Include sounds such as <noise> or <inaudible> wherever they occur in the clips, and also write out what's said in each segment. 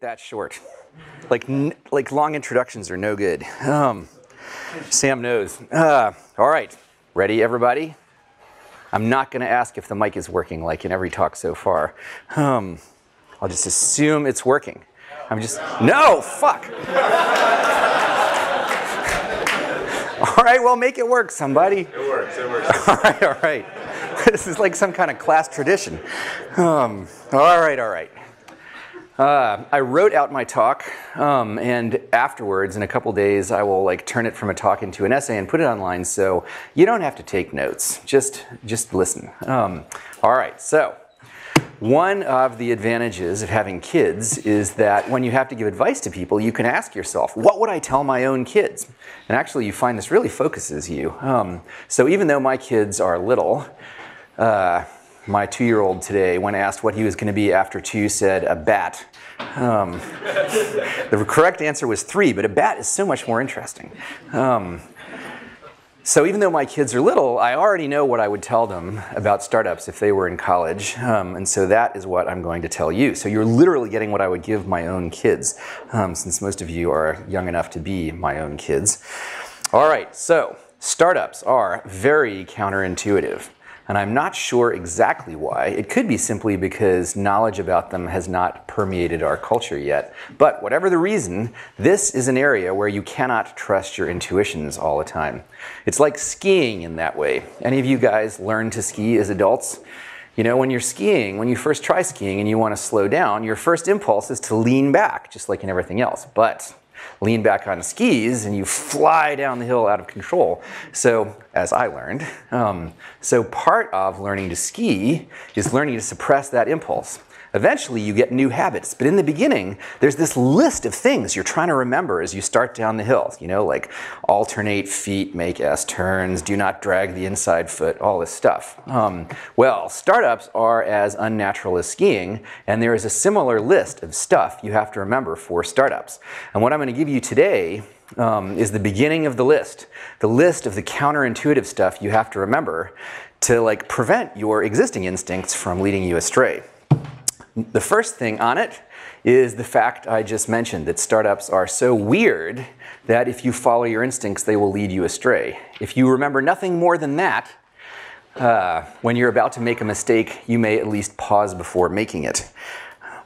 that short. Like, like long introductions are no good. Um, Sam knows. Uh, all right, ready, everybody? I'm not going to ask if the mic is working like in every talk so far. Um, I'll just assume it's working. I'm just, no, fuck. <laughs> all right, well, make it work, somebody. It works, it works. <laughs> All right, all right. <laughs> This is like some kind of class tradition. Um, all right, all right. Uh, I wrote out my talk, um, and afterwards, in a couple days, I will like turn it from a talk into an essay and put it online. So you don't have to take notes; just just listen. Um, all right. So one of the advantages of having kids is that when you have to give advice to people, you can ask yourself, "What would I tell my own kids?" And actually, you find this really focuses you. Um, so even though my kids are little. Uh, my two-year-old today, when asked what he was going to be after two, said a bat. Um, <laughs> the correct answer was three, but a bat is so much more interesting. Um, so even though my kids are little, I already know what I would tell them about startups if they were in college, um, and so that is what I'm going to tell you. So you're literally getting what I would give my own kids, um, since most of you are young enough to be my own kids. All right, so startups are very counterintuitive. And I'm not sure exactly why. It could be simply because knowledge about them has not permeated our culture yet. But whatever the reason, this is an area where you cannot trust your intuitions all the time. It's like skiing in that way. Any of you guys learn to ski as adults? You know, when you're skiing, when you first try skiing and you want to slow down, your first impulse is to lean back, just like in everything else. But lean back on skis and you fly down the hill out of control. So, as I learned, um, so part of learning to ski is learning to suppress that impulse. Eventually, you get new habits, but in the beginning, there's this list of things you're trying to remember as you start down the hill. You know, like alternate feet, make S turns, do not drag the inside foot, all this stuff. Um, well, startups are as unnatural as skiing, and there is a similar list of stuff you have to remember for startups. And what I'm going to give you today um, is the beginning of the list, the list of the counterintuitive stuff you have to remember to like prevent your existing instincts from leading you astray. The first thing on it is the fact I just mentioned that startups are so weird that if you follow your instincts, they will lead you astray. If you remember nothing more than that, uh, when you're about to make a mistake, you may at least pause before making it.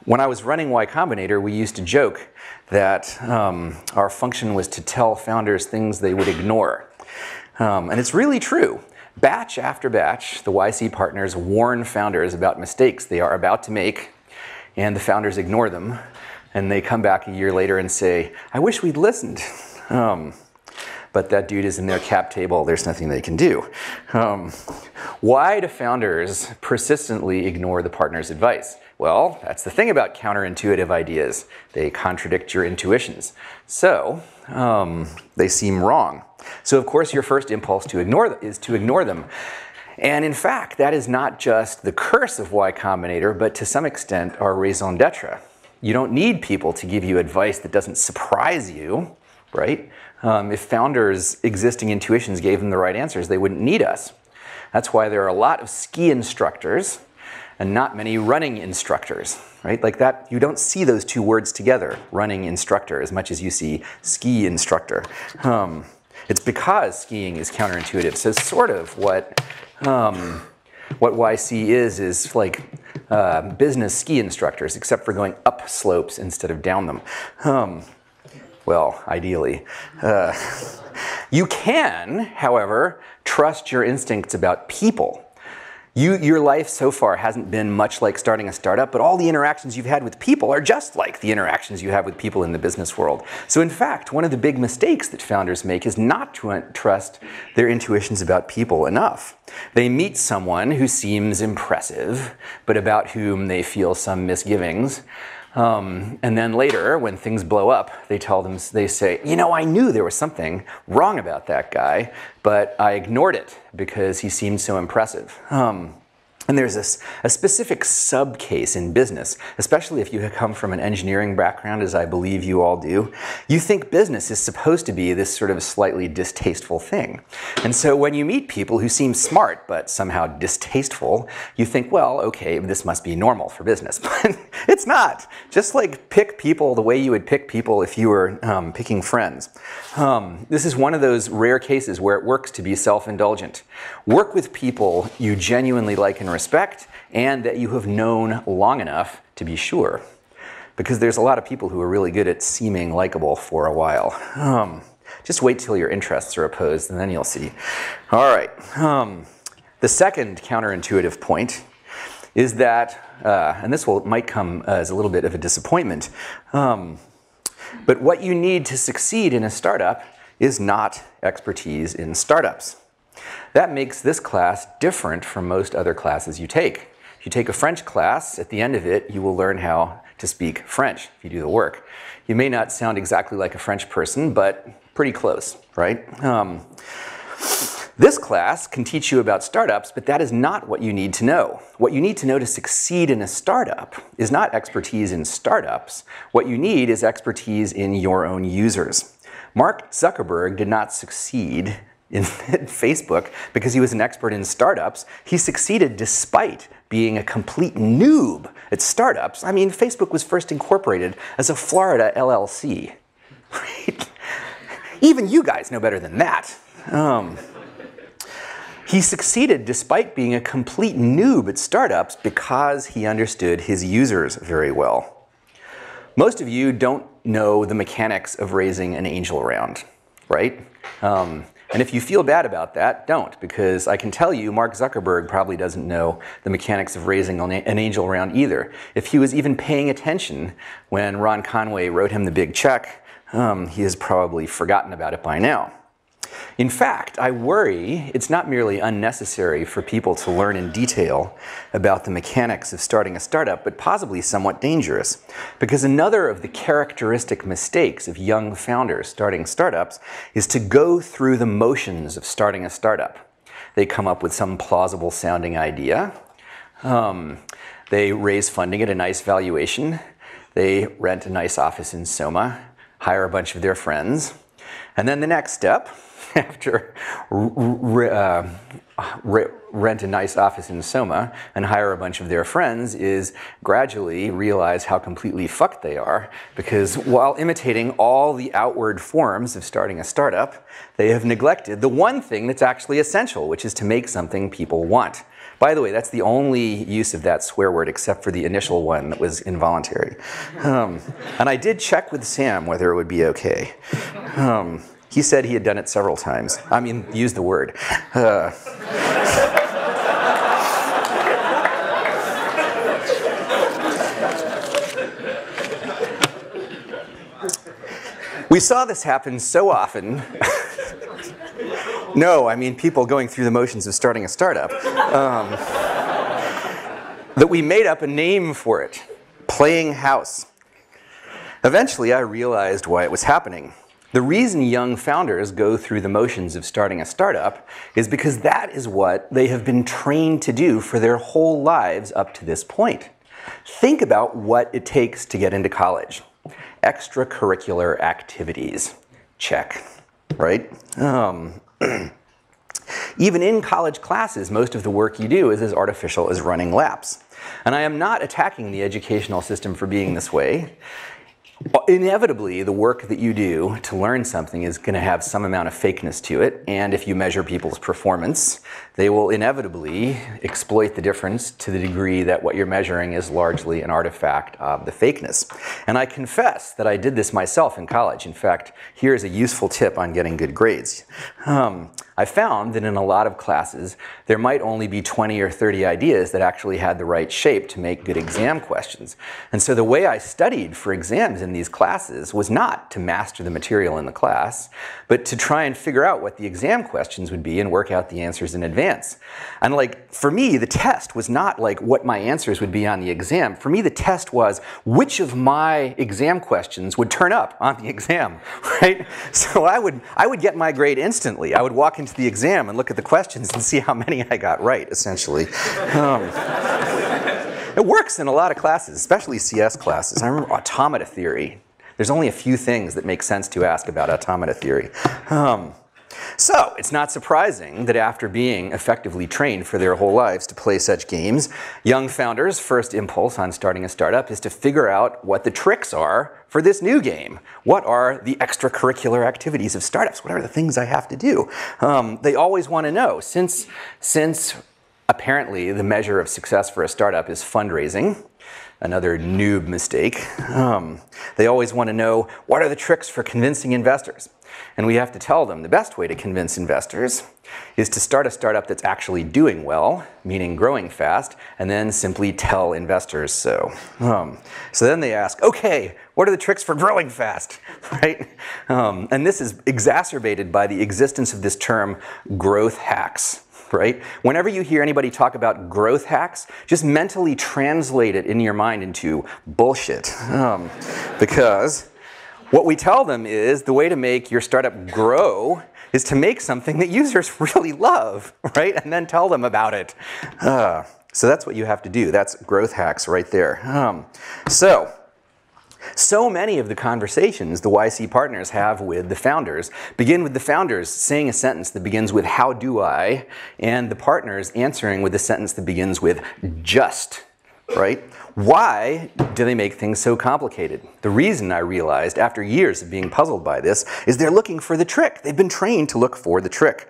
When I was running Y Combinator, we used to joke that um, our function was to tell founders things they would ignore. Um, and it's really true. Batch after batch, the YC partners warn founders about mistakes they are about to make and the founders ignore them. And they come back a year later and say, I wish we'd listened. <laughs> Um, but that dude is in their cap table. There's nothing they can do. Um, why do founders persistently ignore the partner's advice? Well, that's the thing about counterintuitive ideas. They contradict your intuitions. So um, they seem wrong. So of course your first impulse to ignore them is to ignore them. And in fact, that is not just the curse of Y Combinator, but to some extent our raison d'etre. You don't need people to give you advice that doesn't surprise you, right? Um, if founders' existing intuitions gave them the right answers, they wouldn't need us. That's why there are a lot of ski instructors and not many running instructors, right? Like that, you don't see those two words together, running instructor, as much as you see ski instructor. Um, it's because skiing is counterintuitive. So sort of what um, what YC is is like uh, business ski instructors, except for going up slopes instead of down them. Um, well, ideally. Uh, <laughs> you can, however, trust your instincts about people. You, your life so far hasn't been much like starting a startup, but all the interactions you've had with people are just like the interactions you have with people in the business world. So, in fact, one of the big mistakes that founders make is not to trust their intuitions about people enough. They meet someone who seems impressive, but about whom they feel some misgivings. Um, and then later, when things blow up, they tell them, they say, you know, I knew there was something wrong about that guy, but I ignored it because he seemed so impressive. Um, and there's a specific sub case in business, especially if you come from an engineering background, as I believe you all do. You think business is supposed to be this sort of slightly distasteful thing. And so when you meet people who seem smart but somehow distasteful, you think, well, okay, this must be normal for business. <laughs> But it's not. just like pick people the way you would pick people if you were um, picking friends. Um, this is one of those rare cases where it works to be self indulgent. Work with people you genuinely like and respect and that you have known long enough to be sure. Because there's a lot of people who are really good at seeming likable for a while. Um, just wait till your interests are opposed and then you'll see. All right. Um, the second counterintuitive point is that, uh, and this will, might come as a little bit of a disappointment, um, but what you need to succeed in a startup is not expertise in startups. That makes this class different from most other classes you take. If you take a French class, at the end of it, you will learn how to speak French if you do the work. You may not sound exactly like a French person, but pretty close, right? Um, this class can teach you about startups, but that is not what you need to know. What you need to know to succeed in a startup is not expertise in startups. What you need is expertise in your own users. Mark Zuckerberg did not succeed in <laughs> Facebook because he was an expert in startups. He succeeded despite being a complete noob at startups. I mean, Facebook was first incorporated as a Florida LLC. Right? <laughs> Even you guys know better than that. Um, he succeeded despite being a complete noob at startups because he understood his users very well. Most of you don't know the mechanics of raising an angel round, right? Um, and if you feel bad about that, don't, because I can tell you Mark Zuckerberg probably doesn't know the mechanics of raising an angel round either. If he was even paying attention when Ron Conway wrote him the big check, um, he has probably forgotten about it by now. In fact, I worry it's not merely unnecessary for people to learn in detail about the mechanics of starting a startup, but possibly somewhat dangerous. Because another of the characteristic mistakes of young founders starting startups is to go through the motions of starting a startup. They come up with some plausible sounding idea. Um, they raise funding at a nice valuation. They rent a nice office in Soma, hire a bunch of their friends. And then the next step <laughs> after uh, rent a nice office in Soma and hire a bunch of their friends is gradually realize how completely fucked they are because while imitating all the outward forms of starting a startup, they have neglected the one thing that's actually essential, which is to make something people want. By the way, that's the only use of that swear word except for the initial one that was involuntary. Um, and I did check with Sam whether it would be okay. Um, he said he had done it several times. I mean, use the word. Uh, we saw this happen so often. <laughs> no, I mean people going through the motions of starting a startup. Um, that we made up a name for it playing house. Eventually, I realized why it was happening. The reason young founders go through the motions of starting a startup is because that is what they have been trained to do for their whole lives up to this point. Think about what it takes to get into college. Extracurricular activities. Check. Right? Um, <clears throat> even in college classes, most of the work you do is as artificial as running laps. And I am not attacking the educational system for being this way inevitably the work that you do to learn something is going to have some amount of fakeness to it and if you measure people's performance they will inevitably exploit the difference to the degree that what you're measuring is largely an artifact of the fakeness. And i confess that i did this myself in college. In fact here's a useful tip on getting good grades. Um, I found that in a lot of classes, there might only be 20 or 30 ideas that actually had the right shape to make good exam questions. And so the way I studied for exams in these classes was not to master the material in the class, but to try and figure out what the exam questions would be and work out the answers in advance. And like, for me, the test was not like what my answers would be on the exam. For me, the test was which of my exam questions would turn up on the <laughs> exam, right? So I would, I would get my grade instantly. I would walk into the exam and look at the questions and see how many I got right, essentially. Um, it works in a lot of classes, especially CS classes. I remember automata theory. There's only a few things that make sense to ask about automata theory. Um, So, it's not surprising that after being effectively trained for their whole lives to play such games, young founders' first impulse on starting a startup is to figure out what the tricks are for this new game. What are the extracurricular activities of startups? What are the things I have to do? Um, they always want to know. Since, since apparently the measure of success for a startup is fundraising, another noob mistake, um, they always want to know what are the tricks for convincing investors? And we have to tell them the best way to convince investors is to start a startup that's actually doing well, meaning growing fast, and then simply tell investors so. Um, so then they ask, okay, what are the tricks for growing fast, <laughs> right? Um, and this is exacerbated by the existence of this term growth hacks right? Whenever you hear anybody talk about growth hacks, just mentally translate it in your mind into bullshit. Um, because what we tell them is the way to make your startup grow is to make something that users <laughs> really love, right? And then tell them about it. Uh, so that's what you have to do. That's growth hacks right there. Um, so, so many of the conversations the YC partners have with the founders begin with the founders saying a sentence that begins with, How do I? and the partners answering with a sentence that begins with, Just right? Why do they make things so complicated? The reason I realized after years of being puzzled by this is they're looking for the trick. They've been trained to look for the trick.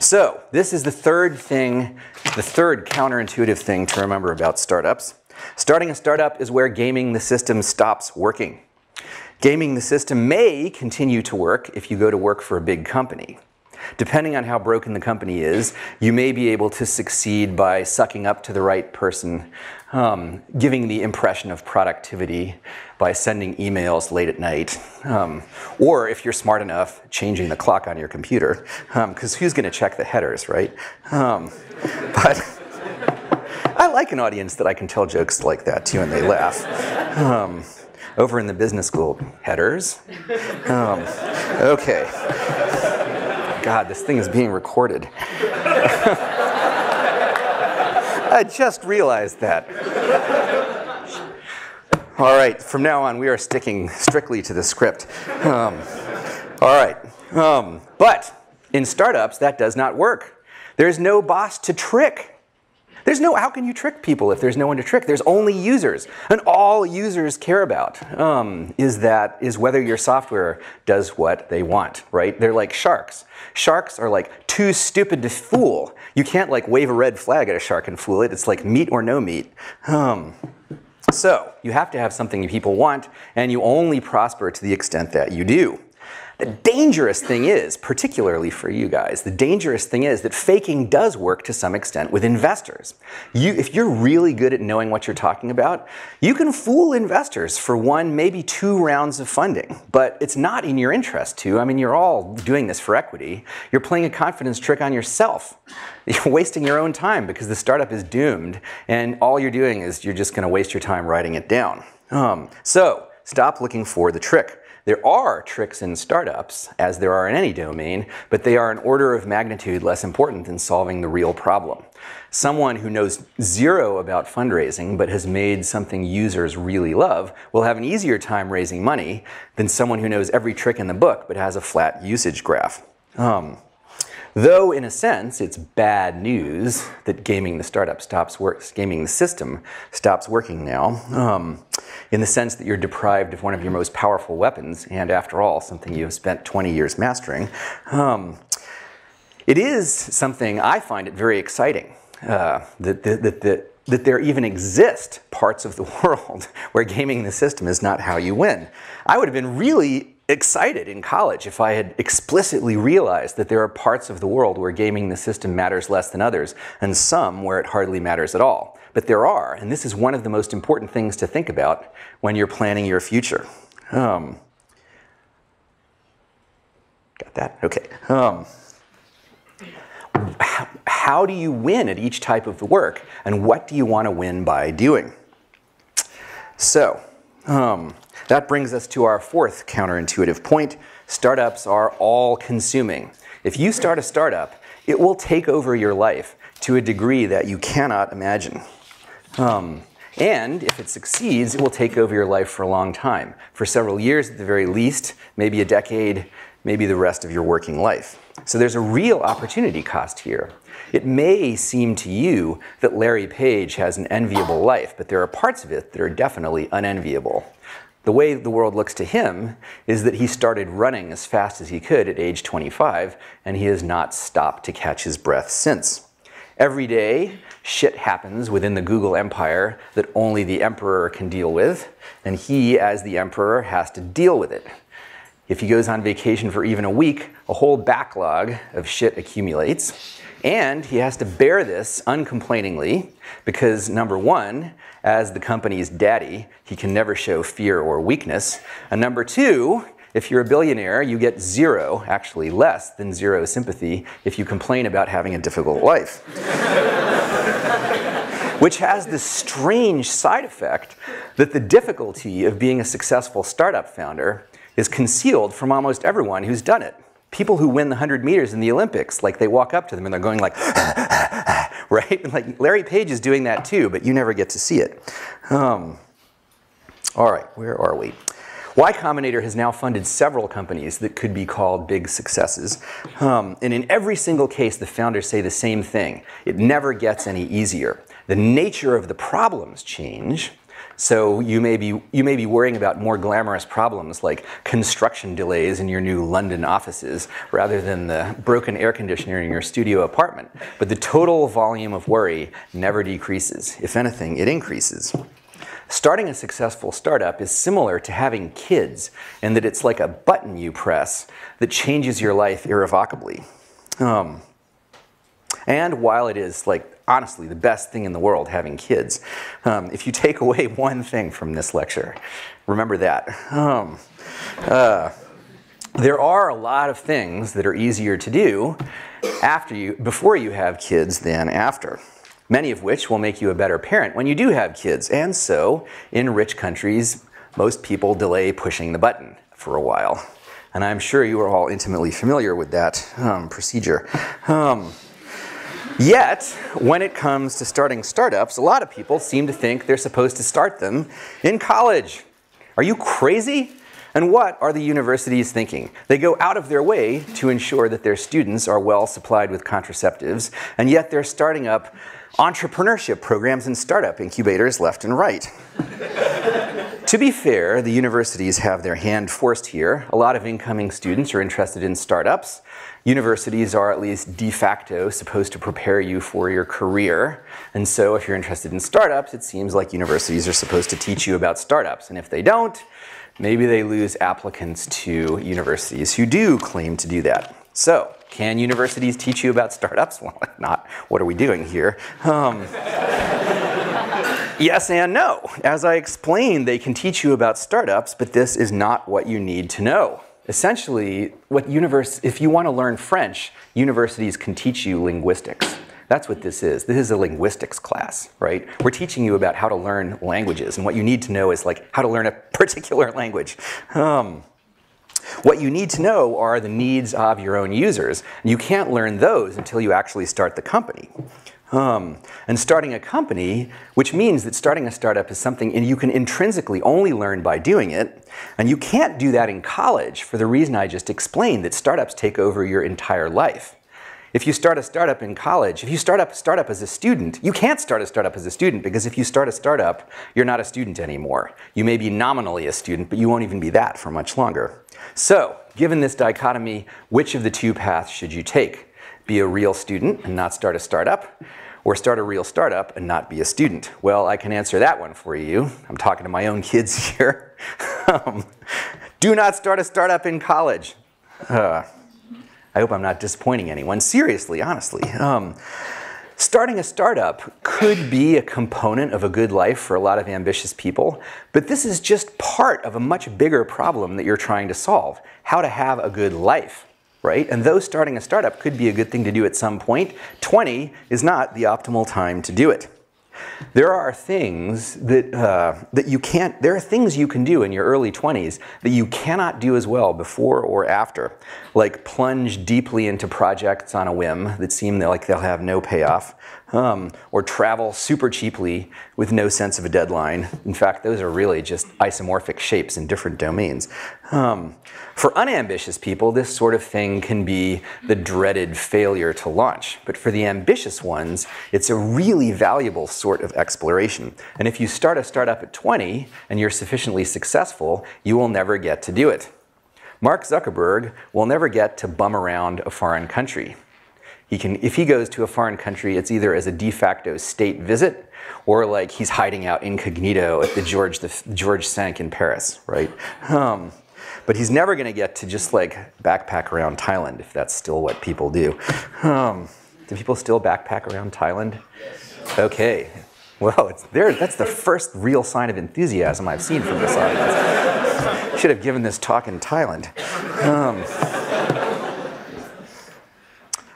So, this is the third thing, the third counterintuitive thing to remember about startups. Starting a startup is where gaming the system stops working. Gaming the system may continue to work if you go to work for a big company. Depending on how broken the company is, you may be able to succeed by sucking up to the right person, um, giving the impression of productivity by sending emails late at night, um, or if you're smart enough, changing the clock on your computer, because um, who's going to check the headers, right? Um, but <laughs> I like an audience that I can tell jokes like that to, and they laugh. Um, over in the business school, headers. Um, okay. God, this thing is being recorded. <laughs> I just realized that. All right, from now on, we are sticking strictly to the script. Um, all right, um, but in startups, that does not work. There's no boss to trick. There's no, how can you trick people if there's no one to trick? There's only users. And all users care about um, is that, is whether your software does what they want, right? They're like sharks. Sharks are like too stupid to fool. You can't like wave a red flag at a shark and fool it. It's like meat or no meat. Um, so you have to have something people want, and you only prosper to the extent that you do. The dangerous thing is, particularly for you guys, the dangerous thing is that faking does work to some extent with investors. You, if you're really good at knowing what you're talking about, you can fool investors for one, maybe two rounds of funding, but it's not in your interest to. I mean, you're all doing this for equity. You're playing a confidence trick on yourself. You're wasting your own time because the startup is doomed, and all you're doing is you're just going to waste your time writing it down. Um, so stop looking for the trick. There are tricks in startups, as there are in any domain, but they are an order of magnitude less important than solving the real problem. Someone who knows zero about fundraising but has made something users really love will have an easier time raising money than someone who knows every trick in the book but has a flat usage graph. Um, Though, in a sense, it's bad news that gaming the startup stops work, gaming the system stops working now, um, in the sense that you're deprived of one of your most powerful weapons, and after all, something you have spent 20 years mastering. Um, it is something I find it very exciting uh, that, that, that, that that there even exist parts of the <laughs> world where gaming the system is not how you win. I would have been really excited in college if I had explicitly realized that there are parts of the world where gaming the system matters less than others, and some where it hardly matters at all. But there are, and this is one of the most important things to think about when you're planning your future. Um, got that? Okay. Um, how, do you win at each type of the work, and what do you want to win by doing? So, um, that brings us to our fourth counterintuitive point. Startups are all consuming. If you start a startup, it will take over your life to a degree that you cannot imagine. Um, And if it succeeds, it will take over your life for a long time, for several years at the very least, maybe a decade, maybe the rest of your working life. So there's a real opportunity cost here. It may seem to you that Larry Page has an enviable life, but there are parts of it that are definitely unenviable. The way the world looks to him is that he started running as fast as he could at age 25, and he has not stopped to catch his breath since. Every day, shit happens within the Google empire that only the emperor can deal with, and he, as the emperor, has to deal with it. If he goes on vacation for even a week, a whole backlog of shit accumulates. And he has to bear this uncomplainingly because, number one, as the company's daddy, he can never show fear or weakness. And number two, if you're a billionaire, you get zero, actually less than zero sympathy if you complain about having a difficult life. <laughs> Which has this strange side effect that the difficulty of being a successful startup founder is concealed from almost everyone who's done it people who win the 100 meters in the Olympics, like they walk up to them and they're going like, <laughs> <laughs> right? Like Larry Page is doing that too, but you never get to see it. Um, all right, where are we? Y Combinator has now funded several companies that could be called big successes. Um, and in every single case, the founders say the same thing. It never gets any easier. The nature of the problems change, so you may be you may be worrying about more glamorous problems like construction delays in your new London offices rather than the broken air conditioner in your studio apartment. But the total volume of worry never decreases. If anything, it increases. Starting a successful startup is similar to having kids in that it's like a button you press that changes your life irrevocably. Um, and while it is like honestly the best thing in the world, having kids. Um, if you take away <laughs> one thing from this lecture, remember that. Um, uh, there are a lot of things that are easier to do after you, before you have kids than after. Many of which will make you a better parent when you do have kids. And so, in rich countries, most people delay pushing the button for a while. And I'm sure you are all intimately familiar with that um, procedure. Um, Yet, when it comes to starting startups, a lot of people seem to think they're supposed to start them in college. Are you crazy? And what are the universities thinking? They go out of their way to ensure that their students are well supplied with contraceptives, and yet they're starting up entrepreneurship programs and startup incubators left and right. <laughs> to be fair, the universities have their hand forced here. A lot of incoming students are interested in startups. Universities are at least de facto supposed to prepare you for your career. And so if you're interested in startups, it seems like universities are supposed to teach you about startups. And if they don't, maybe they lose applicants to universities who do claim to do that. So, can universities teach you about startups? <laughs> Well, not. What are we doing here? Um, <laughs> yes and no. As I explained, they can teach you about startups, but this is not what you need to know essentially, what universe, if you want to learn French, universities can teach you linguistics. That's what this is. This is a linguistics class, right? We're teaching you about how to learn languages, and what you need to know is like how to learn a particular <laughs> language. Um, what you need to know are the needs of your own users. You can't learn those until you actually start the company. Um, and starting a company, which means that starting a startup is something you can intrinsically only learn by doing it. And you can't do that in college for the reason I just explained that startups take over your entire life. If you start a startup in college, if you start up a startup as a student, you can't start a startup as a student because if you start a startup, you're not a student anymore. You may be nominally a student, but you won't even be that for much longer. So, given this dichotomy, which of the two paths should you take? Be a real student and not start a startup, or start a real startup and not be a student? Well, I can answer that one for you. I'm talking to my own kids <laughs> here. um, do not start a startup in college. Uh, I hope I'm not disappointing anyone. Seriously, honestly. Um, starting a startup could be a component of a good life for a lot of ambitious people, but this is just part of a much bigger problem that you're trying to solve how to have a good life right? And though starting a startup could be a good thing to do at some point, 20 is not the optimal time to do it. There are things that, uh, that you can't, there are things you can do in your early 20s that you cannot do as well before or after, like plunge deeply into projects on a whim that seem like they'll have no payoff, um, or travel super cheaply with no sense of a deadline. In fact, those are really just isomorphic shapes in different domains. Um, for unambitious people, this sort of thing can be the dreaded failure to launch. But for the ambitious ones, it's a really valuable sort of exploration. And if you start a startup at 20 and you're sufficiently successful, you will never get to do it. Mark Zuckerberg will never get to bum around a foreign country. He can, if he goes to a foreign country, it's either as a de facto state visit or like he's hiding out incognito at the George, the George Cinq in Paris, right? Um, but he's never going to get to just like backpack around Thailand if that's still what people do. Um, do people still backpack around Thailand? Okay. Well, it's there. That's the first real sign of enthusiasm I've seen from this audience. Should have given this talk in Thailand. Um,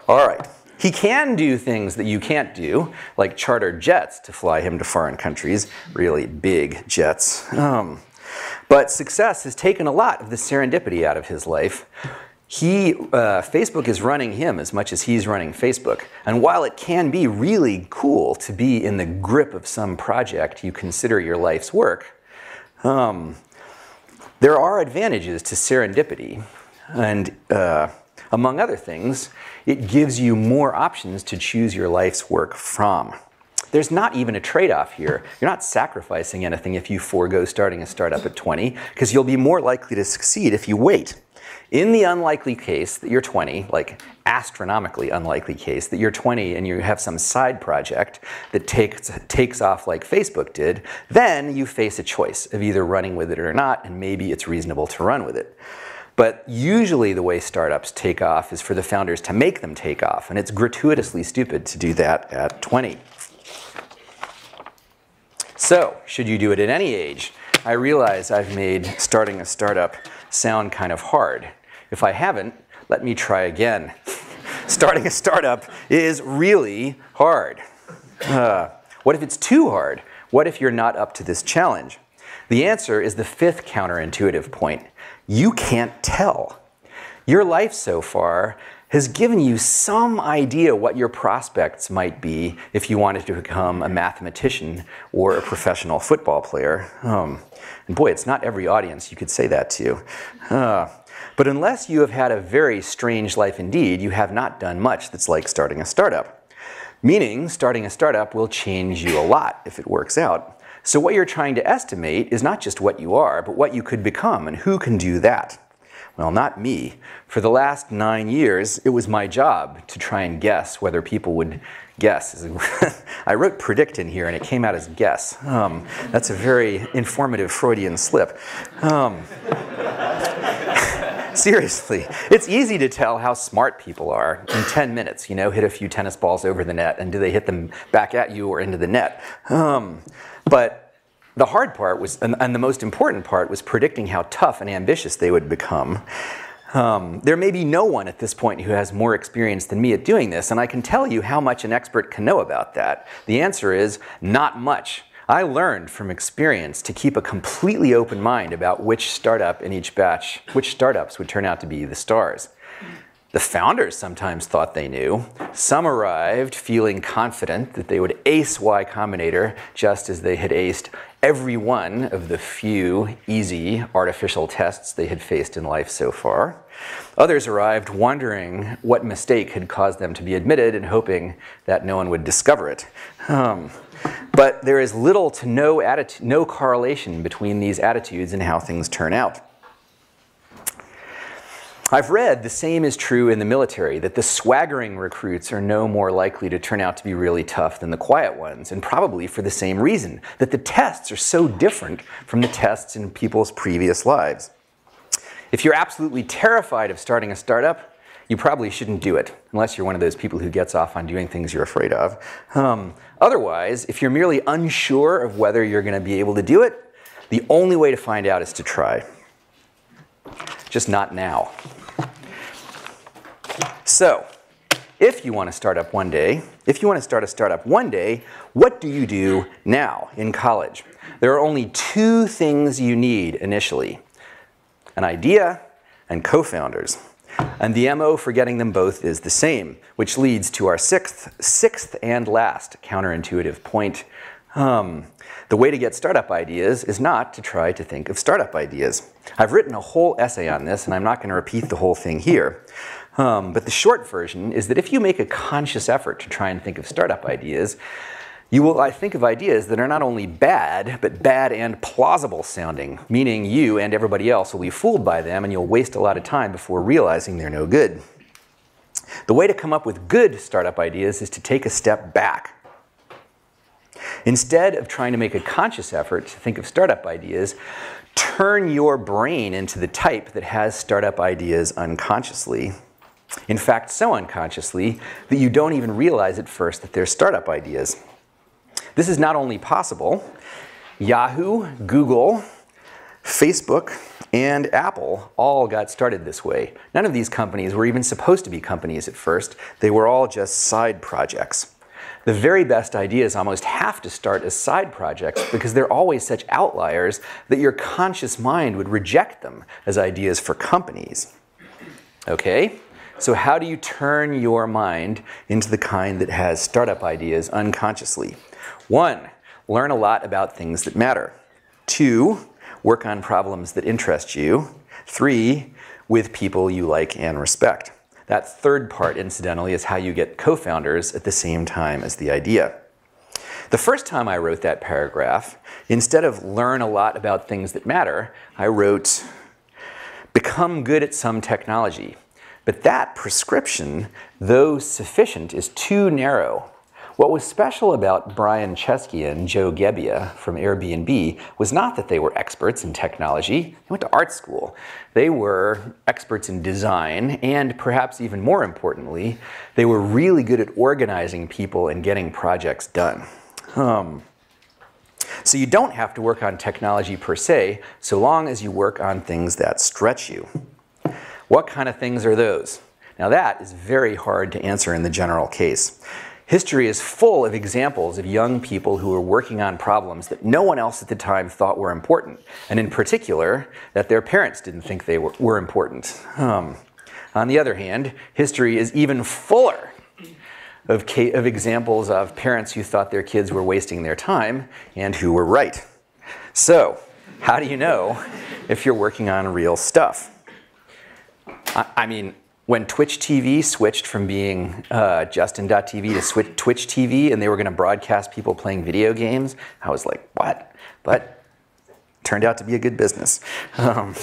all right. He can do things that you can't do, like charter jets to fly him to foreign countries, really big jets. Um, but success has taken a lot of the serendipity out of his life. He, uh, Facebook is running him as much as he's running Facebook. And while it can be really cool to be in the grip of some project you consider your life's work, um, there are advantages to serendipity. And uh, among other things, it gives you more options to choose your life's work from. There's not even a trade off here. You're not sacrificing anything if you forego starting a startup at 20, because you'll be more likely to succeed if you wait. In the unlikely case that you're 20, like astronomically unlikely case that you're 20 and you have some side project that takes, takes off like Facebook did, then you face a choice of either running with it or not, and maybe it's reasonable to run with it. But usually the way startups take off is for the founders to make them take off, and it's gratuitously stupid to do that at 20. So, should you do it at any age? I realize I've made starting a startup sound kind of hard. If I haven't, let me try again. <laughs> starting a startup is really hard. Uh, what if it's too hard? What if you're not up to this challenge? The answer is the fifth counterintuitive point. You can't tell. Your life so far has given you some idea what your prospects might be if you wanted to become a mathematician or a professional football player. Um, and boy, it's not every audience you could say that to. Uh, but unless you have had a very strange life indeed, you have not done much that's like starting a startup. Meaning, starting a startup will change you a lot if it works out. So, what you're trying to estimate is not just what you are, but what you could become, and who can do that. Well, not me. For the last nine years, it was my job to try and guess whether people would guess. <laughs> I wrote predict in here and it came out as guess. Um, that's a very informative Freudian slip. Um, <laughs> seriously, it's easy to tell how smart people are in 10 minutes. You know, hit a few tennis balls over the net and do they hit them back at you or into the net? Um, but the hard part was, and, and, the most important part, was predicting how tough and ambitious they would become. Um, there may be no one at this point who has more experience than me at doing this, and I can tell you how much an expert can know about that. The answer is not much. I learned from experience to keep a completely open mind about which startup in each batch, which startups would turn out to be the stars. The founders sometimes thought they knew. Some arrived feeling confident that they would ace Y Combinator just as they had aced every one of the few easy artificial tests they had faced in life so far. Others arrived wondering what mistake had caused them to be admitted and hoping that no one would discover it. Um, but there is little to no, no correlation between these attitudes and how things turn out. I've read the same is true in the military, that the swaggering recruits are no more likely to turn out to be really tough than the quiet ones, and probably for the same reason, that the tests are so different from the tests in people's previous lives. If you're absolutely terrified of starting a startup, you probably shouldn't do it, unless you're one of those people who gets off on doing things you're afraid of. Um, otherwise, if you're merely unsure of whether you're going to be able to do it, the only way to find out is to try. Just not now. So, if you want to start up one day, if you want to start a startup one day, what do you do now in college? There are only two things you need initially an idea and co founders. And the MO for getting them both is the same, which leads to our sixth, sixth and last counterintuitive point. Um, the way to get startup ideas is not to try to think of startup ideas. I've written a whole essay on this, and I'm not going to repeat the whole thing here. Um, but the short version is that if you make a conscious effort to try and think of startup ideas, you will I think of ideas that are not only bad, but bad and plausible sounding, meaning you and everybody else will be fooled by them and you'll waste a lot of time before realizing they're no good. The way to come up with good startup ideas is to take a step back. Instead of trying to make a conscious effort to think of startup ideas, turn your brain into the type that has startup ideas unconsciously. In fact, so unconsciously that you don't even realize at first that they're startup ideas. This is not only possible, Yahoo, Google, Facebook, and Apple all got started this way. None of these companies were even supposed to be companies at first. They were all just side projects. The very best ideas almost have to start as side projects because they're always such outliers that your conscious mind would reject them as ideas for companies. Okay? So, how do you turn your mind into the kind that has startup ideas unconsciously? One, learn a lot about things that matter. Two, work on problems that interest you. Three, with people you like and respect. That third part, incidentally, is how you get co founders at the same time as the idea. The first time I wrote that paragraph, instead of learn a lot about things that matter, I wrote become good at some technology. But that prescription, though sufficient, is too narrow what was special about Brian Chesky and Joe Gebbia from Airbnb was not that they were experts in technology. They went to art school. They were experts in design, and perhaps even more importantly, they were really good at organizing people and getting projects done. Um, so you don't have to work on technology per se, so long as you work on things that stretch you. What kind of things are those? Now that is very hard to answer in the general case. History is full of examples of young people who were working on problems that no one else at the time thought were important, and in particular, that their parents didn't think they were, were important. Um, on the other hand, history is even fuller of, of examples of parents who thought their kids were wasting their time and who were right. So, how do you know if you're working on real stuff? I, I mean, when Twitch TV switched from being uh, Justin.tv to switch, Twitch TV and they were going to broadcast people playing video games, I was like, what? But turned out to be a good business. Um,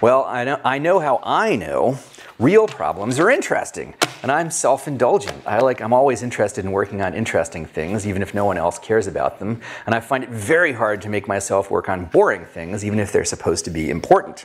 well, I know, I know how I know real problems are interesting and i'm self-indulgent i like i'm always interested in working on interesting things even if no one else cares about them and i find it very hard to make myself work on boring things even if they're supposed to be important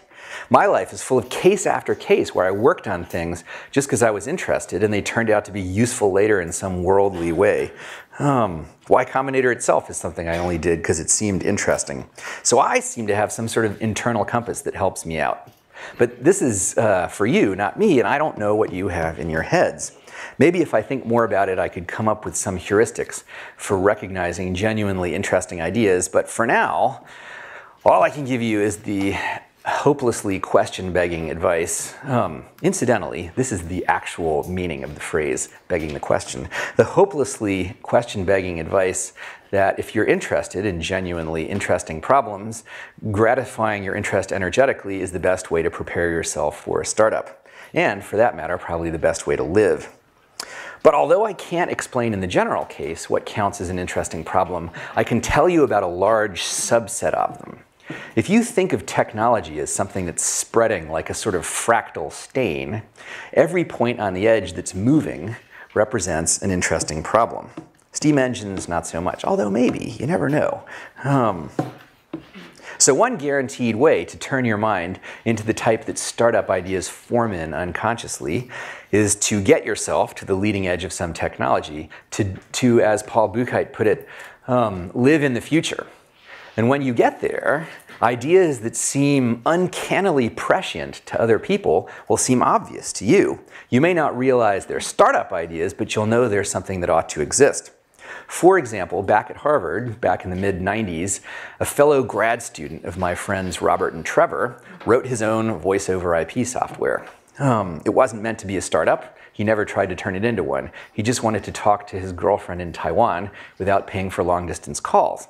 my life is full of case after case where I worked on things just because I was interested and they turned out to be useful later in some worldly way. Um, y Combinator itself is something I only did because it seemed interesting. So I seem to have some sort of internal compass that helps me out. But this is uh, for you, not me, and I don't know what you have in your heads. Maybe if I think more about it, I could come up with some heuristics for recognizing genuinely interesting ideas. But for now, all I can give you is the hopelessly question begging advice. Um, incidentally, this is the actual meaning of the phrase begging the question. The hopelessly question begging advice that if you're interested in genuinely interesting problems, gratifying your interest energetically is the best way to prepare yourself for a startup. And for that matter, probably the best way to live. But although I can't explain in the general case what counts as an interesting problem, I can tell you about a large subset of them. If you think of technology as something that's spreading like a sort of fractal stain, every point on the edge that's moving represents an interesting problem. Steam engines, not so much, although maybe, you never know. Um, so one guaranteed way to turn your mind into the type that startup ideas form in unconsciously is to get yourself to the leading edge of some technology, to, to as Paul Buchheit put it, um, live in the future. And when you get there, ideas that seem uncannily prescient to other people will seem obvious to you. You may not realize they're startup ideas, but you'll know there's something that ought to exist. For example, back at Harvard, back in the mid 90s, a fellow grad student of my friends Robert and Trevor wrote his own voice over IP software. Um, it wasn't meant to be a startup. He never tried to turn it into one. He just wanted to talk to his girlfriend in Taiwan without paying for long distance calls.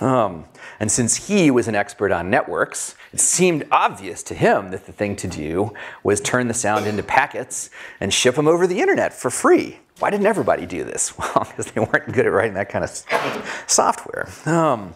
Um, and since he was an expert on networks, it seemed obvious to him that the thing to do was turn the sound into packets and ship them over the internet for free. Why didn't everybody do this? <laughs> Well, because they weren't good at writing that kind of software. Um,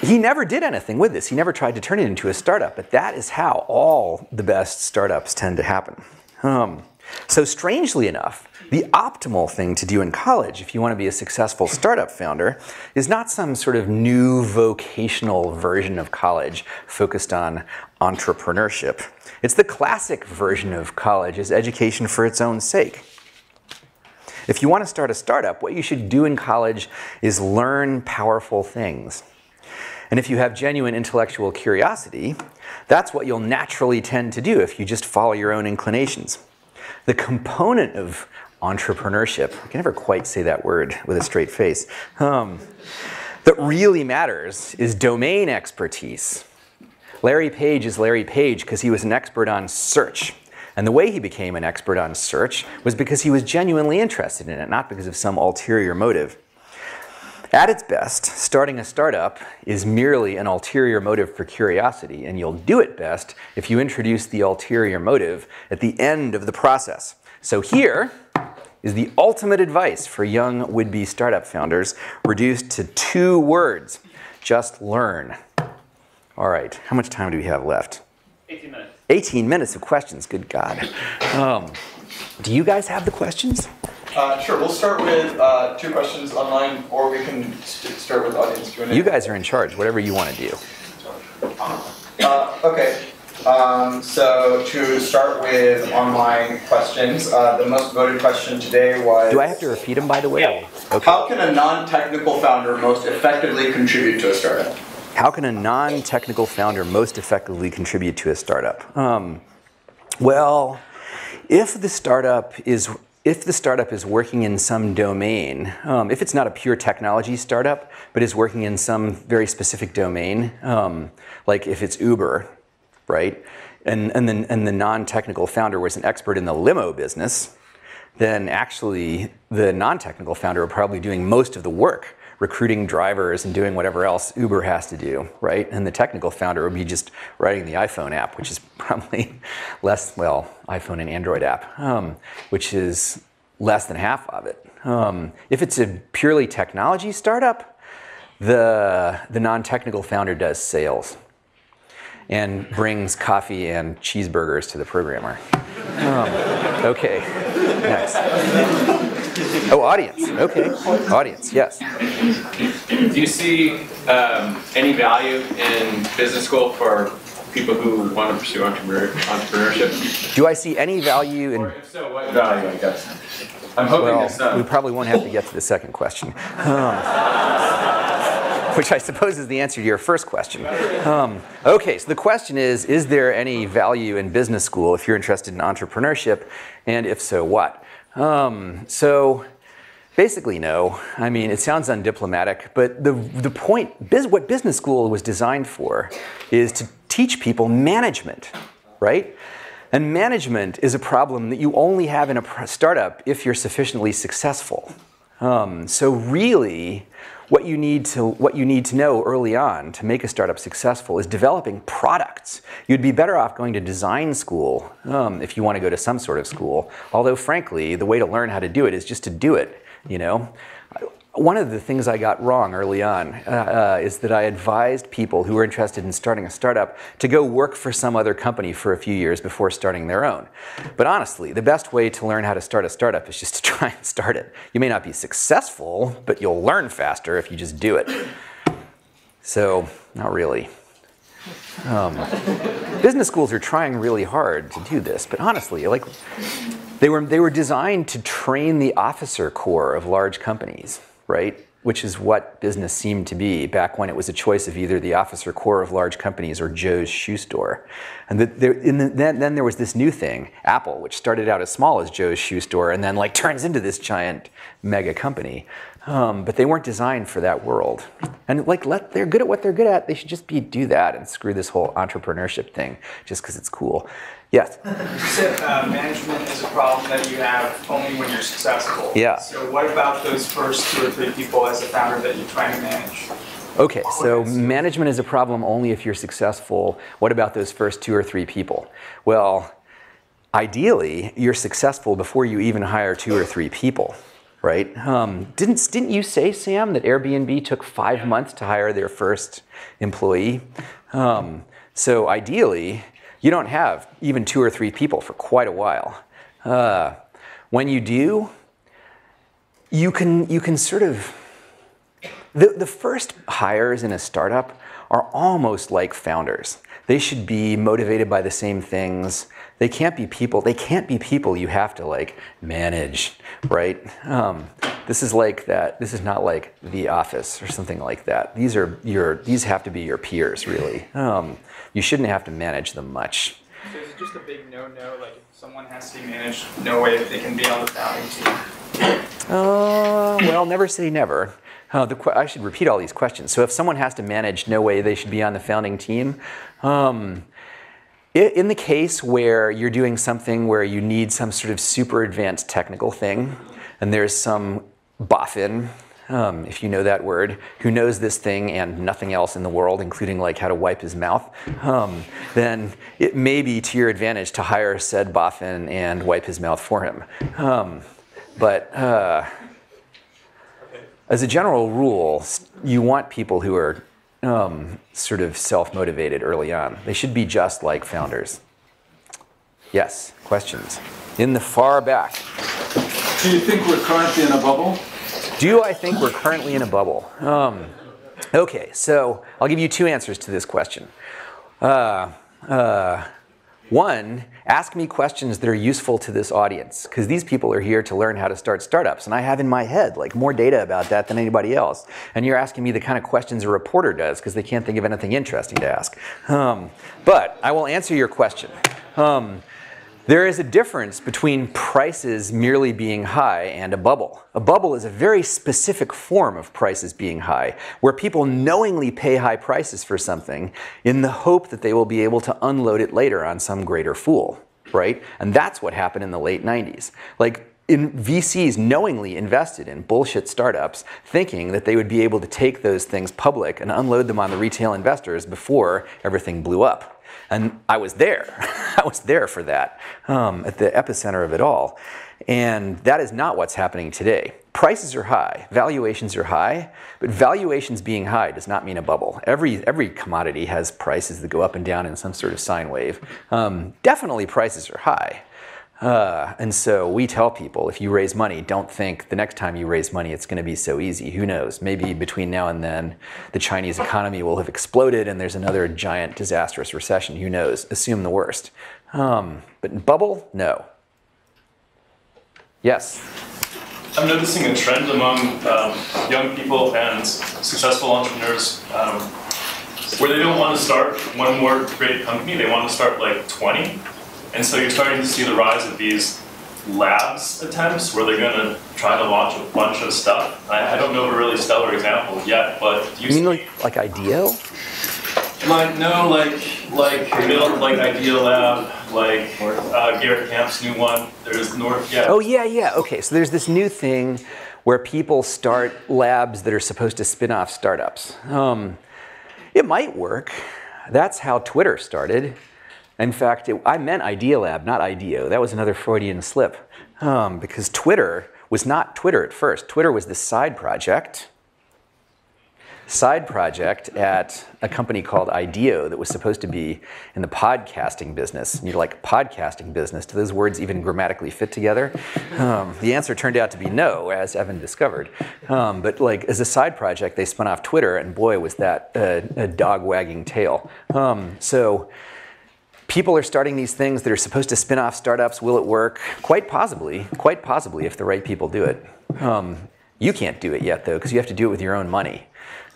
he never did anything with this. He never tried to turn it into a startup, but that is how all the best startups tend to happen. Um, so, strangely enough, the optimal thing to do in college, if you want to be a successful startup founder, is not some sort of new vocational version of college focused on entrepreneurship. It's the classic version of college, is education for its own sake. If you want to start a startup, what you should do in college is learn powerful things. And if you have genuine intellectual curiosity, that's what you'll naturally tend to do if you just follow your own inclinations. The component of entrepreneurship, I can never quite say that word with a straight face, um, that really matters is domain expertise. Larry Page is Larry Page because he was an expert on search. And the way he became an expert on search was because he was genuinely interested in it, not because of some ulterior motive. At its best, starting a startup is merely an ulterior motive for curiosity, and you'll do it best if you introduce the ulterior motive at the end of the process. So here is the ultimate advice for young would-be startup founders, reduced to two words. Just learn. All right, how much time do we have left? 18 minutes. 18 minutes of questions, good God. Um, do you guys have the questions? Uh, sure, we'll start with uh, two questions online, or we can st- start with audience Q&A. You guys are in charge, whatever you want to do. Uh, okay, um, so to start with online questions, uh, the most voted question today was... Do I have to repeat them, by the way? Yeah. Okay. How can a non-technical founder most effectively contribute to a startup? How can a non-technical founder most effectively contribute to a startup? Um, well, if the startup is if the startup is working in some domain, um, if it's not a pure technology startup, but is working in some very specific domain, um, like if it's Uber, right, and, and, then, and the non-technical founder was an expert in the limo business, then actually the non-technical founder are probably doing most of the work recruiting drivers and doing whatever else Uber has to do, right? And the technical founder would be just writing the iPhone app, which is <laughs> probably less, well, iPhone and Android app, um, which is less than half of it. Um, if it's a purely technology startup, the, the non-technical founder does sales and brings coffee and cheeseburgers to the programmer. Um, okay, next. Oh, audience. Okay, audience. Yes. Do you see um, any value in business school for people who want to pursue entrepreneur, entrepreneurship? Do I see any value Or in? if so, what value, I guess? I'm hoping Well, we probably won't have to get to the second question, um, <laughs> which I suppose is the answer to your first question. Um, okay, so the question is: Is there any value in business school if you're interested in entrepreneurship, and if so, what? Um, so. Basically, no. I mean, it sounds undiplomatic, but the, the point, biz, what business school was designed for is to teach people management, right? And management is a problem that you only have in a startup if you're sufficiently successful. Um, so really, what you need to what you need to know early on to make a startup successful is developing products. You'd be better off going to design school um, if you want to go to some sort of school. Although, frankly, the way to learn how to do it is just to do it. You know, one of the things I got wrong early on uh, uh, is that I advised people who were interested in starting a startup to go work for some other company for a few years before starting their own. But honestly, the best way to learn how to start a startup is just to <laughs> try and start it. You may not be successful, but you'll learn faster if you just do it. So, not really. Um, business schools are trying really hard to do this, but honestly, like they were they were designed to train the officer corps of large companies, right? Which is what business seemed to be back when it was a choice of either the officer corps of large companies or Joe's shoe store. And the, the, then, then there was this new thing, Apple, which started out as small as Joe's shoe store and then like <laughs> turns into this giant mega company. um, but they weren't designed for that world. And like, let they're good at what they're good at. They should just be do that and screw this whole entrepreneurship thing just because it's cool. Yes. You said uh, management is a problem that you have only when you're successful. Yeah. So what about those first two or three people as a founder that you're trying to manage? Okay, so management is a problem only if you're successful. What about those first two or three people? Well, ideally, you're successful before you even hire two or three people, right? Um, didn't, didn't you say, Sam, that Airbnb took five months to hire their first employee? Um, so ideally, you don't have even two or three people for quite a while. Uh, when you do, you can, you can sort of the, the first hires in a startup are almost like founders. They should be motivated by the same things. They can't be people. They can't be people you have to like manage, right? Um, this is like that. This is not like The Office or something like that. These are your. These have to be your peers, really. Um, you shouldn't have to manage them much. So is it just a big no-no? Like if someone has to be managed, no way that they can be on the founding team. Uh, well, never say never. Uh, the, I should repeat all these questions. So, if someone has to manage, no way they should be on the founding team. Um, in the case where you're doing something where you need some sort of super advanced technical thing, and there's some boffin, um, if you know that word, who knows this thing and nothing else in the world, including like how to wipe his mouth, um, then it may be to your advantage to hire said boffin and wipe his mouth for him. Um, but uh, as a general rule, you want people who are um, sort of self motivated early on. They should be just like founders. Yes, questions? In the far back. Do you think we're currently in a bubble? Do I think we're currently in a bubble? Um, okay, so I'll give you two answers to this question. Uh, uh, one, ask me questions that are useful to this audience, because these people are here to learn how to start startups, and I have in my head like more data about that than anybody else. And you're asking me the kind of questions a reporter does, because they can't think of anything interesting to ask. Um, but I will answer your question. Um, there is a difference between prices merely being high and a bubble. A bubble is a very specific form of prices being high, where people knowingly pay high prices for something in the hope that they will be able to unload it later on some greater fool, right? And that's what happened in the late 90s. Like, in VCs knowingly invested in bullshit startups, thinking that they would be able to take those things public and unload them on the retail investors before everything blew up. And I was there. <laughs> I was there for that um, at the epicenter of it all. And that is not what's happening today. Prices are high, valuations are high, but valuations being high does not mean a bubble. Every, every commodity has prices that go up and down in some sort of sine wave. Um, definitely, prices are high. Uh, and so we tell people if you raise money, don't think the next time you raise money it's going to be so easy. Who knows? Maybe between now and then the Chinese economy will have exploded and there's another giant disastrous recession. Who knows? Assume the worst. Um, but bubble, no. Yes. I'm noticing a trend among um, young people and successful entrepreneurs um, where they don't want to start one more great company, they want to start like 20. And so you're starting to see the rise of these labs attempts where they're going to try to launch a bunch of stuff. I, I don't know of a really stellar example yet, but do you, You mean see- like, like IDEO? like no, like like build like Idealab, like uh, Garrett Camp's new one. There's North. Yeah. Oh, yeah, yeah. Okay, so there's this new thing where people start labs that are supposed to spin off startups. Um, it might work. That's how Twitter started. In fact, it, I meant Idealab, not IDEO. That was another Freudian slip. Um, because Twitter was not Twitter at first. Twitter was this side project side project at a company called Odeo that was supposed to be in the podcasting business. And you're like, podcasting business? Do those words even grammatically fit together? Um, the answer turned out to be no, as Evan discovered. Um, but like as a side project, they spun off Twitter, and boy, was that a, a dog wagging tail. Um, so people are starting these things that are supposed to spin off startups. Will it work? Quite possibly. Quite possibly if the right people do it. Um, you can't do it yet, though, because you have to do it with your own money.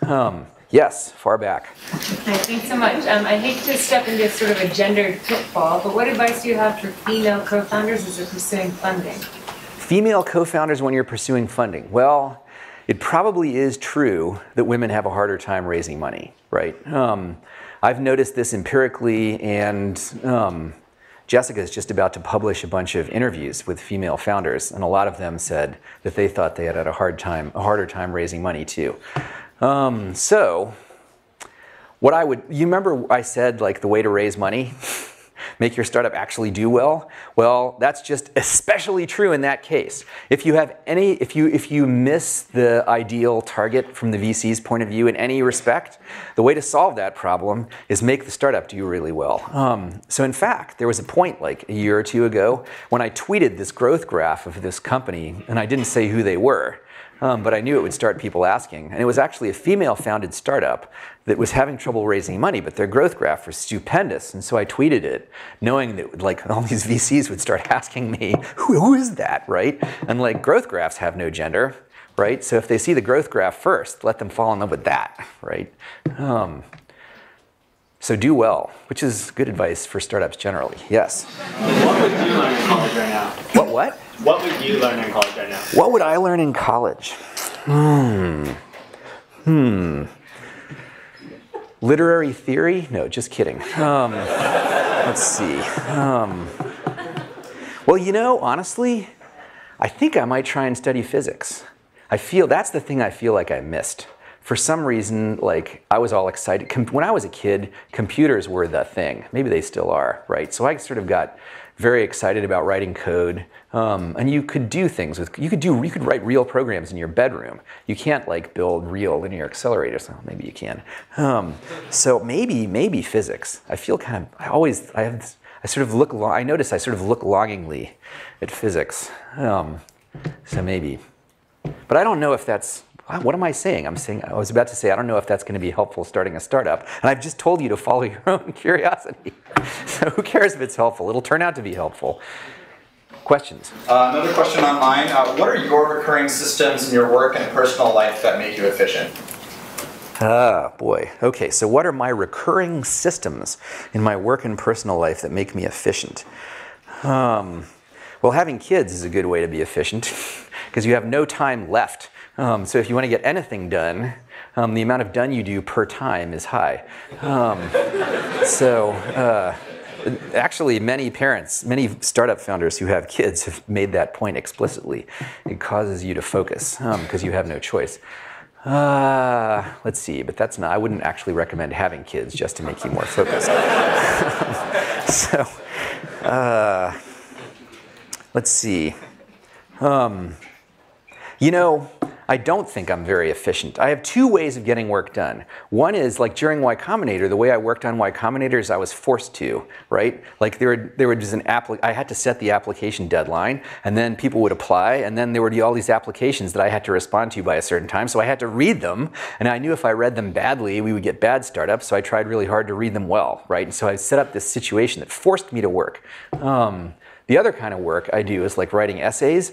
Um, yes, far back. Hi, thanks so much. Um, I hate to step into sort of a gendered pitfall, but what advice do you have for female co-founders as they're pursuing funding? Female co founders when you're pursuing funding. Well, it probably is true that women have a harder time raising money, right? Um, I've noticed this empirically, and um, Jessica is just about to publish a bunch of interviews with female founders, and a lot of them said that they thought they had had a hard time, a harder time raising money too. Um, so, what I would, you remember I said like the way to raise money? <laughs> make your startup actually do well? Well, that's just especially true in that case. If you have any, if you if you miss the ideal target from the VC's point of view in any respect, the way to solve that problem is make the startup do really well. Um, so in fact, there was a point like a year or two ago when I tweeted this growth graph of this company, and I didn't say who they were. Um, but I knew it would start people asking. And it was actually a female founded startup that was having trouble raising money, but their growth graph was stupendous. And so I tweeted it, knowing that like all these <laughs> VCs would start asking me, who, who is that, right? And like growth graphs have no gender, right? So if they see the growth graph first, let them fall in love with that, right? Um, so do well, which is good advice for startups generally. Yes. What would you learn in college right now? What what? What would you learn in college right now? What would I learn in college? Hmm. Hmm. Literary theory? No, just kidding. Um, let's see. Um, well, you know, honestly, I think I might try and study physics. I feel that's the thing I feel like I missed. For some reason, like I was all excited. Com- when I was a kid, computers were the thing. Maybe they still are, right? So I sort of got very excited about writing code. Um, and you could do things with you could do you could write real programs in your bedroom. You can't like build real linear accelerators. So maybe you can. Um, so maybe maybe physics. I feel kind of I always I have this, I sort of look I notice I sort of look longingly at physics. Um, so maybe, but I don't know if that's what am I saying? I'm saying I was about to say I don't know if that's going to be helpful starting a startup, and I've just told you to follow <laughs> your own curiosity. so who cares if it's helpful? It'll turn out to be helpful. Questions? Uh, another question online. Uh, what are your recurring systems in your work and personal life that make you efficient? Ah, boy. Okay, so what are my recurring systems in my work and personal life that make me efficient? Um, well, having kids is a good way to be efficient <laughs> because you have no time left. Um, so if you want to get anything done, um, the amount of done you do per time is high. Um, so uh, actually, many parents, many startup founders who have kids have made that point explicitly. It causes you to focus because um, you have no choice. Uh, let's see, but that's not, I wouldn't actually recommend having kids just to make you more focused. <laughs> so, uh, let's see. Um, you know, I don't think I'm very efficient. I have two ways of getting work done. One is like during Y Combinator, the way I worked on Y Combinator is I was forced to, right? Like there, would, there was an app, I had to set the application deadline, and then people would apply, and then there would be all these applications that I had to respond to by a certain time, so I had to read them, and I knew if I read them badly, we would get bad startups, so I tried really hard to read them well, right? And so I set up this situation that forced me to work. Um, the other kind of work I do is like writing essays.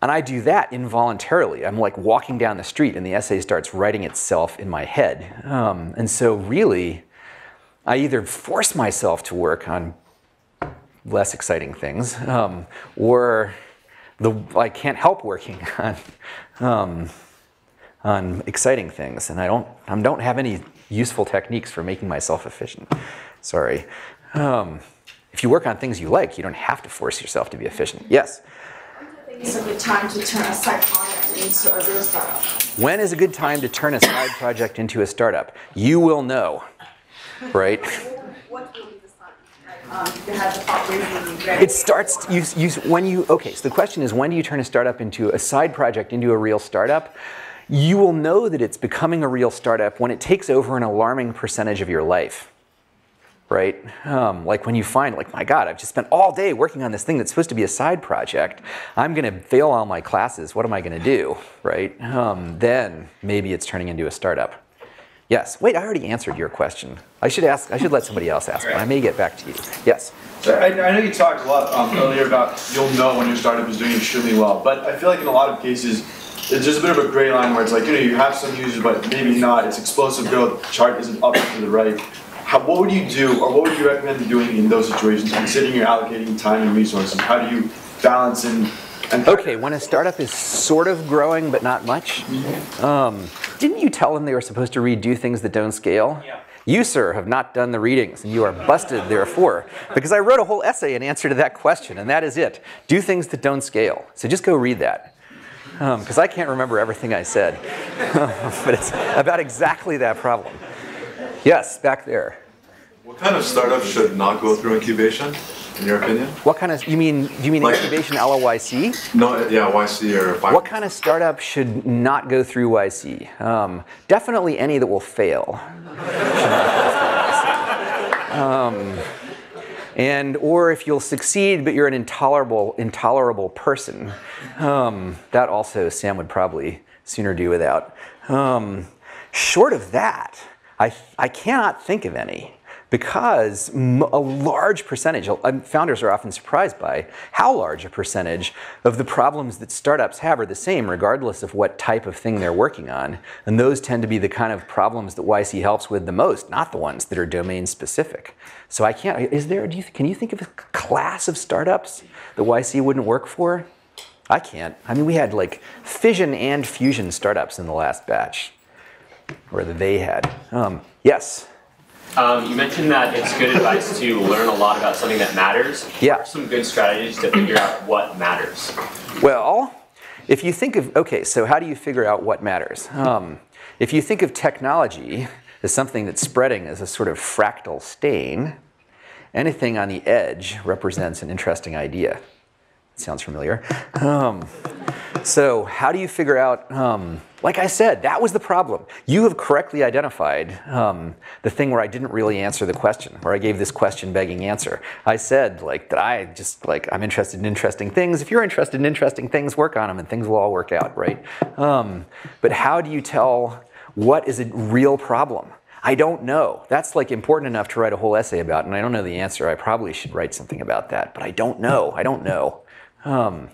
And I do that involuntarily. I'm like walking down the street and the essay starts writing itself in my head. Um, and so, really, I either force myself to work on less exciting things um, or the, I can't help working <laughs> on, um, on exciting things. And I don't, I don't have any useful techniques for making myself efficient. Sorry. Um, if you work on things you like, you don't have to force yourself to be efficient. Yes? Is a good time to turn a side project into a real startup? When is a good time to turn a side project into a startup? You will know, right? What will be the sign? Um, you have the fundraising ready. It starts you, you when you okay. So the question is, when do you turn a startup into a side project into a real startup? You will know that it's becoming a real startup when it takes over an alarming percentage of your life right? Um, like when you find, like, my God, I've just spent all day working on this thing that's supposed to be a side project. I'm going to fail all my classes. What am I going to do, right? Um, then maybe it's turning into a startup. Yes. Wait, I already answered your question. I should ask. I should let somebody else ask, but I may get back to you. Yes. So I, I know you talked a lot um, earlier about you'll know when your startup is doing extremely well, but I feel like in a lot of cases, it's just a bit of a gray line where it's like you know you have some users, but maybe not. It's explosive growth. Chart isn't up to the right. How, what would you do, or what would you recommend doing in those situations, considering you're allocating time and resources? How do you balance And Okay, when a startup is sort of growing but not much, um, didn't you tell them they were supposed to redo Things That Don't Scale? Yeah. You, sir, have not done the readings, and you are busted, therefore, because I wrote a whole essay in answer to that question, and that is it. Do things that don't scale. So just go read that, because I can't remember everything I said, <laughs> but it's about exactly that problem. Yes, back there. What kind of startup should not go through incubation, in your opinion? What kind of, you mean, do you mean Like- incubation LOYC? No, yeah, YC or finance. What kind of startup should not go through YC? Um, definitely any that will fail. <laughs> um, and or if you'll succeed but you're an intolerable intolerable person, um, that also Sam would probably sooner do without. Um, short of that, I, I cannot think of any because a large percentage, founders are often surprised by how large a percentage of the problems that startups have are the same, regardless of what type of thing they're working on. And those tend to be the kind of problems that YC helps with the most, not the ones that are domain specific. So I can't, is there, do you, can you think of a class of startups that YC wouldn't work for? I can't. I mean, we had like fission and fusion startups in the last batch, or that they had. Um, yes. Um, you mentioned that it's good advice to learn a lot about something that matters. Yeah. What are some good strategies to figure out what matters? Well, if you think of, okay, so how do you figure out what matters? Um, if you think of technology as something that's spreading as a sort of fractal stain, anything on the edge represents an interesting idea. Sounds familiar. Um, so, how do you figure out? Um, like I said, that was the problem. You have correctly identified um, the thing where I didn't really answer the question, where I gave this question begging answer. I said like that I just like I'm interested in interesting things. If you're interested in interesting things, work on them, and things will all work out, right? Um, but how do you tell what is a real problem? I don't know. That's like important enough to write a whole essay about, and I don't know the answer. I probably should write something about that, but I don't know. I don't know. Um,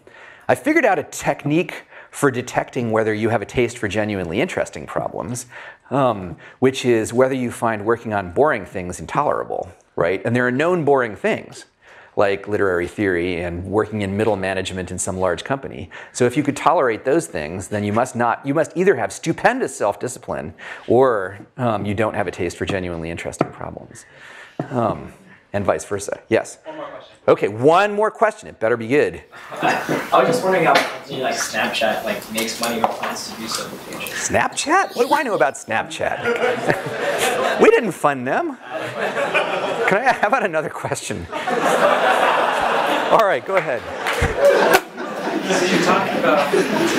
I figured out a technique for detecting whether you have a taste for genuinely interesting problems, um, which is whether you find working on boring things intolerable, right? And there are known boring things, like literary theory and working in middle management in some large company. So if you could tolerate those things, then you must not, you must either have stupendous self-discipline or um, you don't have a taste for genuinely interesting problems. Um, and vice versa. Yes? One more question. Okay, one more question. It better be good. <laughs> I was just wondering how you know, like Snapchat like makes money or plans to do so in the future. Snapchat? What do I know about Snapchat? <laughs> we didn't fund them. Can I how about another question? All right, go ahead. So you're talking about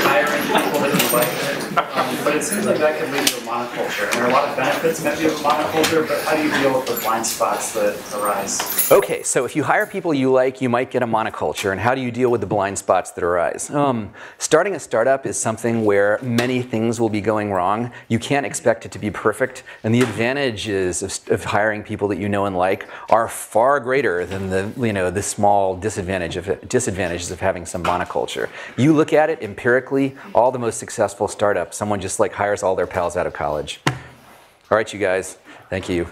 hiring people that you like, um, but it seems like that could lead to a monoculture. And there are a lot of benefits of a monoculture, but how do you deal with the blind spots that arise? Okay, so if you hire people you like, you might get a monoculture. And how do you deal with the blind spots that arise? Um, starting a startup is something where many things will be going wrong. You can't expect it to be perfect. And the advantages of, of hiring people that you know and like are far greater than the, you know, the small disadvantage of, disadvantages of having some monoculture. You look at it empirically, all the most successful startups, someone just like hires all their pals out of college. All right, you guys, thank you.